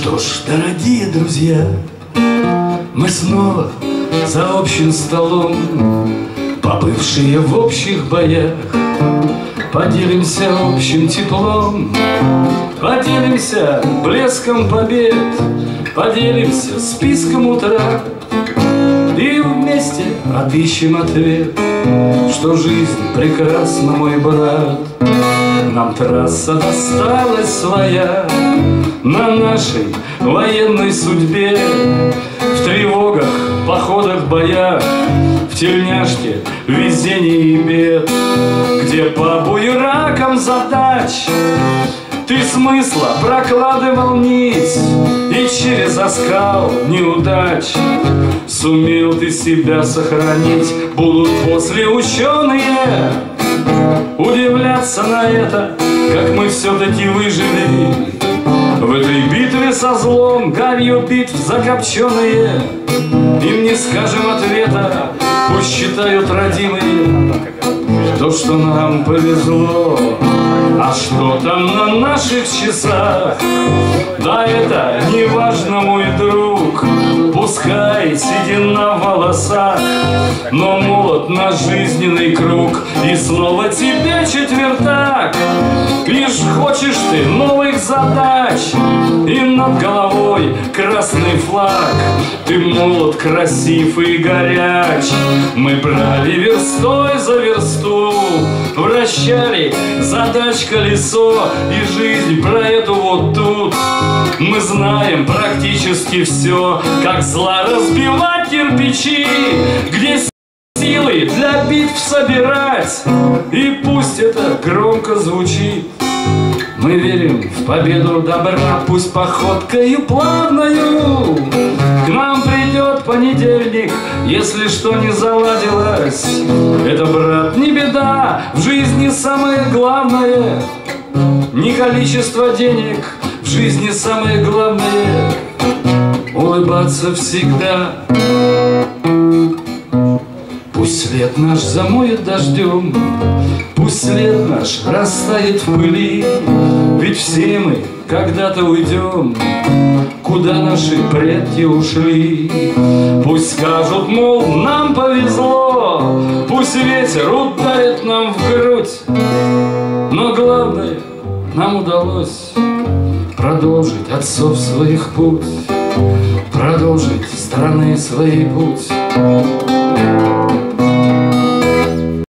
Что ж, дорогие друзья, мы снова за общим столом, Побывшие в общих боях, Поделимся общим теплом, Поделимся блеском побед, Поделимся списком утра, И вместе отыщем ответ, Что жизнь прекрасна, мой брат. Нам трасса досталась своя. На нашей военной судьбе В тревогах, походах, боях В тельняшке везений и бед Где по буеракам задач ты смысла прокладывал нить И через оскал неудач Сумел ты себя сохранить. Будут после ученые Удивляться на это, как мы все-таки выжили. В этой битве со злом, гарью битв закопченные Им не скажем ответа, пусть считают родимые. То, что нам повезло, а что там на наших часах Да это не важно, мой друг Пускай седина в волосах. Но молот на жизненный круг И снова тебе четвертак Лишь хочешь ты новых задач И над головой красный флаг. Ты молод красив и горяч. Мы брали верстой за версту Вращали задач колесо И жизнь про эту вот тут. Мы знаем практически все Как зла разбивать кирпичи Где силы для битв собирать. И пусть это громко звучит мы верим в победу добра, пусть походкою плавною. К нам придет понедельник, если что не заладилось. Это, брат, не беда, в жизни самое главное. Не количество денег, в жизни самое главное. Улыбаться всегда Свет наш замоет дождем, Пусть след наш растает в пыли, Ведь все мы когда-то уйдем, Куда наши предки ушли. Пусть скажут, мол, нам повезло, Пусть ветер ударит нам в грудь, Но главное, нам удалось Продолжить отцов своих путь, Продолжить страны своей путь.